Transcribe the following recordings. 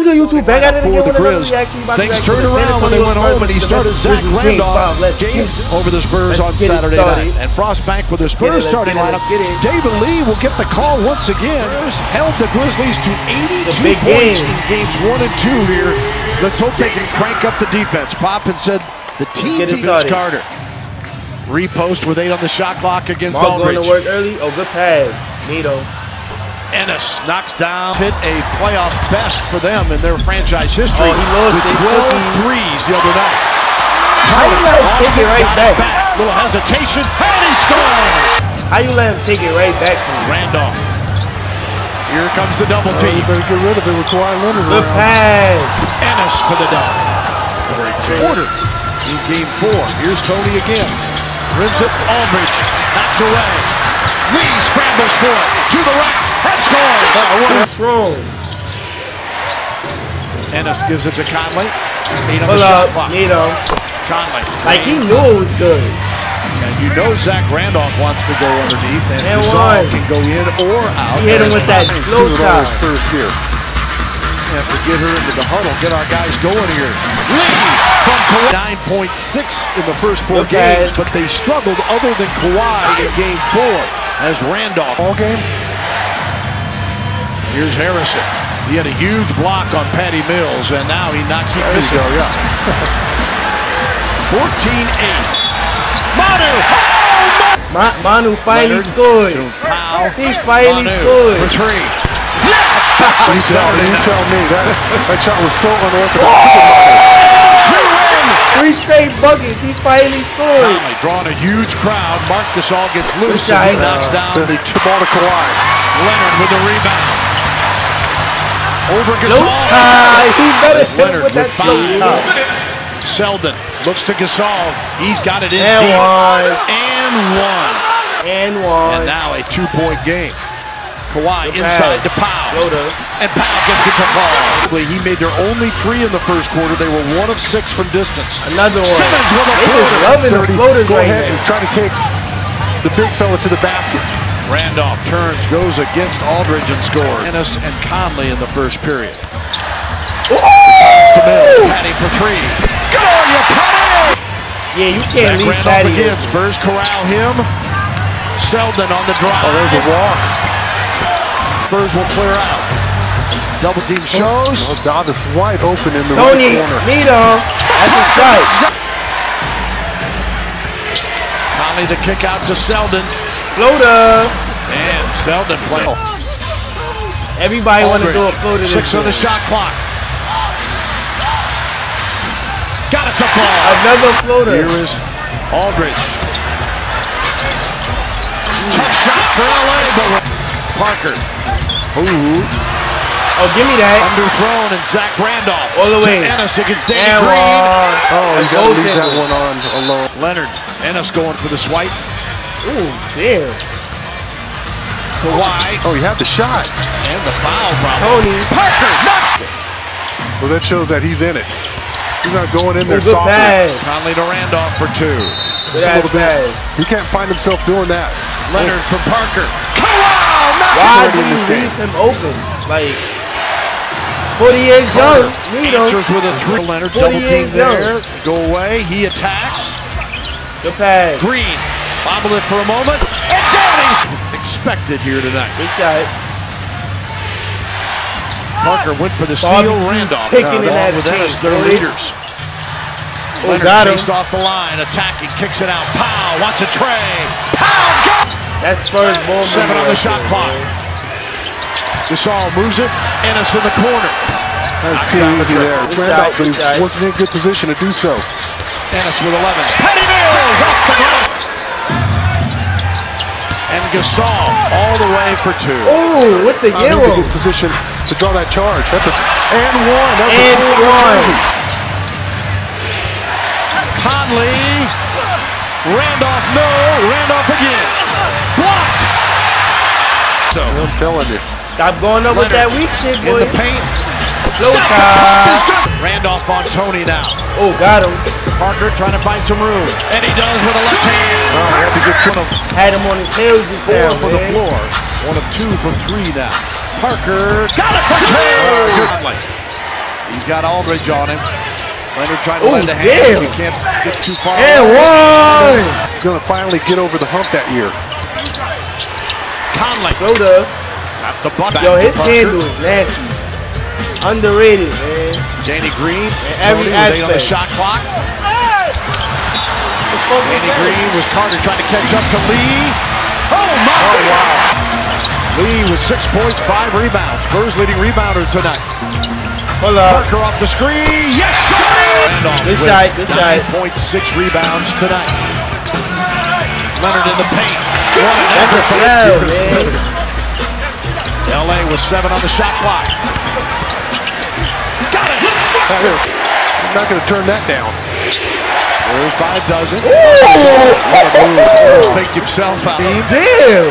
What's good, YouTube? Back at it again for the with another Grizz. reaction. Things turned around when they went home and he started Zach the Grizzlies. Game. Randolph game over the Spurs on Saturday night. And Frostbank with the Spurs starting lineup. David Lee will get the call once again. Spurs held the Grizzlies to 82 points game. in games one and two here. Let's hope they can crank up the defense. Pop had said the team get to it Vince started. Carter. Repost with eight on the shot clock against Ball going to work early. Oh, good pass. Nito. Ennis knocks down, hit a playoff best for them in their franchise history Oh, he lost with it. 12 Cookies. threes the other night. How you let him take it right got back? Little hesitation, and he scores! How you let him take it right back from? Randolph. Here comes the double You team. better get rid of it with Kawhi Leonard Good around. pass. Ennis for the dunk. Porter in game four. Here's Tony again. Rims it, Aldridge. Knocks away. Lee scrambles for it. To the rack. And scores! Too strong. Ennis gives it to Conley. Eight on Pull the shot clock. Nito. Conley. Like he knew it was good. And you know Zach Randolph wants to go underneath, and And Gasol can go in or out. He hit him with that slow Two time. first year. Have to get her into the huddle, get our guys going here. Lee from Kawhi. 9.6 in the first four Good games, pass. but they struggled other than Kawhi in game four as Randolph. Ball game. Here's Harrison. He had a huge block on Patty Mills, and now he knocks it There you go. Yeah. 14-8. Manu! Oh, Ma- Manu finally Leonard scored. to Powell. He finally Manu scored. for three. You tell, you tell me that that shot was so unorthodox. Two in. Three straight buckets. He finally scored. Conley drawing a huge crowd. Marc Gasol gets loose and he knocks down uh, The, the the ball to Kawhi. Leonard with the rebound. Over Low Gasol. tie. He better hit him Leonard with that with low five. tie. Selden looks to Gasol. He's got it in And deep. one. And one. And And now a two-point game. Kawhi Good inside pass. to Powell. Floater. And Powell gets it to Pau. He made their only three in the first quarter. They were one of six from distance. Another one. Simmons with a They just floater. loving the floaters Go right ahead now. and try to take the big fella to the basket. Randolph turns, goes against Aldridge and scores. Ennis and Conley in the first period. To Mills, Patty for three. Good on you, Patty! Yeah, you can't Zach leave Randolph Patty. again. open. Spurs corral him. Selden on the drive. Oh, there's a walk. Spurs will clear out. Double team shows. Oh, Davis wide open in the Tony, right corner. Nito. That's a shot. Conley the kick out to Selden. Floater. And Selden play. Everybody want to do a floater. Six on the game. shot clock. Got it to fall. Another floater. Here is Aldridge. Tough shot for LA, but Parker. Ooh, Oh, give me that. underthrown, and Zach Randolph. All the to way. Ennis against Danny And Green. one. Oh, you That's got to leave that one on alone. Leonard. Ennis going for the swipe. Ooh, damn. Kawhi. Oh, he had the shot. And the foul problem. Tony. Parker knocks it. Well, that shows that he's in it. He's not going in there Ooh, good softly. pass. Conley to Randolph for two. Good ass pass. He can't find himself doing that. Leonard from Parker. Kawhi knocks Why already do in you this game. leave him open? Like, 40 years young. Nito. Answers with a three. Leonard double team there. Go away. He attacks. The pass. Green. Bobbled it for a moment. And Downey's expected here tonight. Good shot. Parker went for the steal. Barbecue Randolph. chicken in along that with team, Ennis, their leaders. Oh, Leonard got him. off the line, attacking, kicks it out. Powell wants a tray. Powell got That's Spurs ball. Seven on the shot right clock. there, Gasol moves it. Ennis in the corner. That's too easy there. Good Ran but he wasn't in good position to do so. Ennis with 11. Patty Mills off the glass. And Gasol all the way for two. Ooh, with the Not in a euro. good position to draw that charge. That's a and one. That's And a full one. Conley. Randolph, no. Randolph again. Blocked. So, I'm telling you. Stop going up with that weak shit, boy. in boy. the paint. Flow Stop. time. Is good. Randolph on Tony now. Oh, got him. Parker trying to find some room. And he does with a left hand. Oh, he had to get One of Had him on his heels just four now, for the floor. One of two from three now. Parker got it for two. Oh, Conley. He's got Aldridge on him. Leonard trying to Ooh, lend a hand. damn. He can't get too far. And away. one! He's going to finally get over the hump that year. Conley Soda. got the butt. Yo, his handle is nasty. Underrated, man. Danny Green. every Tony with eight on the shot clock. The Danny that? Green was Carter trying to catch up to Lee. Oh, my! Oh, wow. Lee with six points, five rebounds. Spurs leading rebounder tonight. Hold up. Parker off the screen. Yes, sir! Randolph Good with shot, good nine shot. points, six rebounds tonight. Leonard in the paint. That's a effort foul, man. LA with seven on the shot clock. I'm not going to turn that down. There's five dozen. Ooh! Faked himself out. Damn!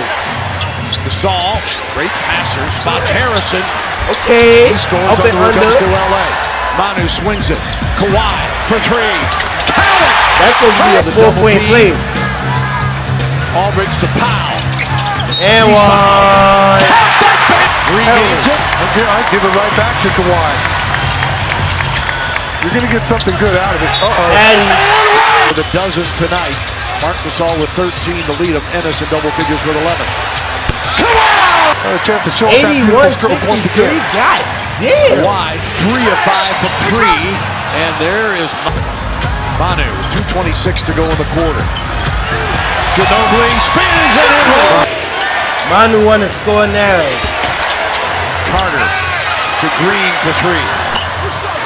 Gasol, great passer, spots Harrison. Okay. He scores Up and under, under. comes to LA. Manu swings it. Kawhi for three. Count it! That's supposed to be a The four-point team. play. Aldridge to Powell. And one. Regains it. I'll give, I'll give it right back to Kawhi. You're going to get something good out of it. Uh-oh. Patty. With a dozen tonight. Marc Gasol with 13 to lead him. Ennis in double figures with 11. Got a chance to show 'em that 81 beautiful stroke once again. God damn. Wide, three of five from three. And there is Manu, 2.26 to go in the quarter. Ginobili spins and in one. Manu want to score now. Carter to Green for three.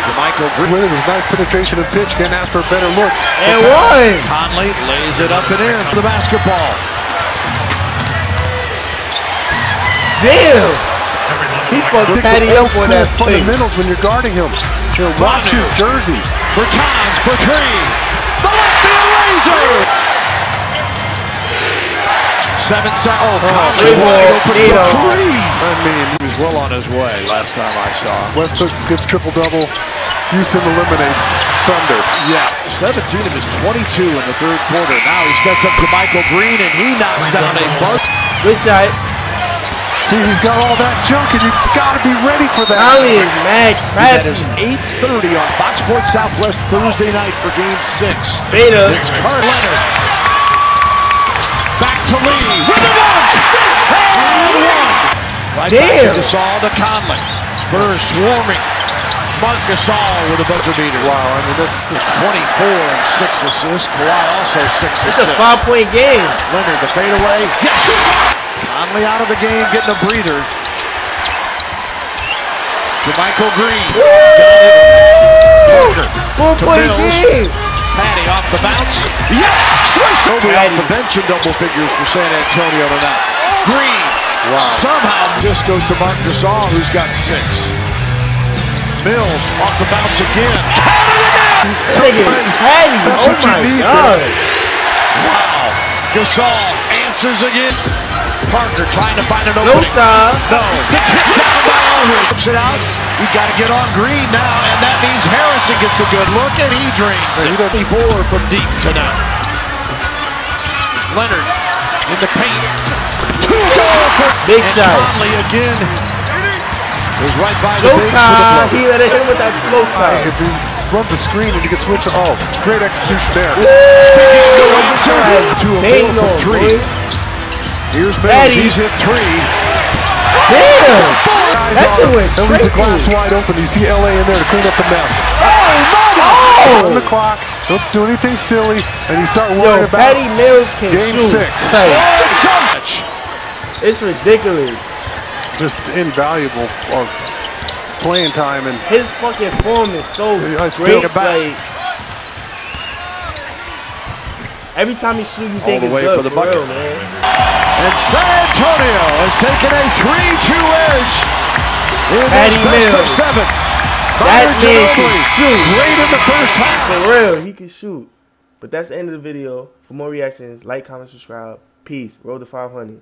JaMychal Green. When it was nice penetration and pitch, can't ask for a better look. And one. Conley lays it up and in for the basketball. Damn. He fucked Look Patty up on that school play. fundamentals when you're guarding him. He'll watch his jersey. Bertans for three. The left field laser. Seven seconds. Oh, oh, Conley three wide open for three. I mean, He was well on his way last time I saw him. Westbrook gets triple-double. Houston eliminates Thunder. Yeah, 17 of his 22 in the third quarter. Now he sets up to Michael Green and he knocks down a buzz. Good shot. See, he's got all that junk, and you've got to be ready for that. Conley is mad That is 8:30 on Fox Sports Southwest Thursday night for Game Six. Beta. There's Carl Leonard. Back to Lee. With a dunk. And one. Right Damn. back to Gasol to Conley. Spurs swarming. Marc Gasol with a buzzer beater. Wow, I mean, that's 24 and six assists. Kawhi also six assists. It's a five point game. Leonard, the fadeaway. Yes! Conley out of the game, getting a breather. JaMychal Green. Parker. Four To point Mills. game. Patty off the bounce. Yeah! Swish! Over Patty. the bench in double figures for San Antonio tonight. Green. Somehow just goes to Marc Gasol, who's got six. Mills off the bounce again. Counted again! Nigga, Patty. that's Oh my god. Wow. Gasol answers again. Parker trying to find an No opening. time. No. The tip down by Aldridge. Tips it out. We got to get on green now, and that means Harrison gets a good look, and he drains Hey, it. he doesn't- 24 from deep tonight. Leonard in the paint. Two goal for Big and shot. Conley again is right by the Flow the time. He let it hit him with that flow time. if he runs the screen and you can switch it. Oh, great execution there. Two of Bang four on, from three. boy. Here's Mills. He's hit three. Damn. That shit went leaves the straight glass wide open. You see LA in there to clean up the mess. Oh. On the clock. Don't do anything silly, and you start worrying Yo, about Patty Mills can Game shoot. six. Dutch. it's ridiculous. Just invaluable of playing time and His fucking form is so I still great. Like, every time he shoot, you think the it's way good for the for bucket. real, man. And San Antonio has taken a 3-2 edge in Patty this best of seven. That Manu man can shoot. Great in the first half. For real, he can shoot. But that's the end of the video. For more reactions, like, comment, subscribe. Peace. Roll to 500.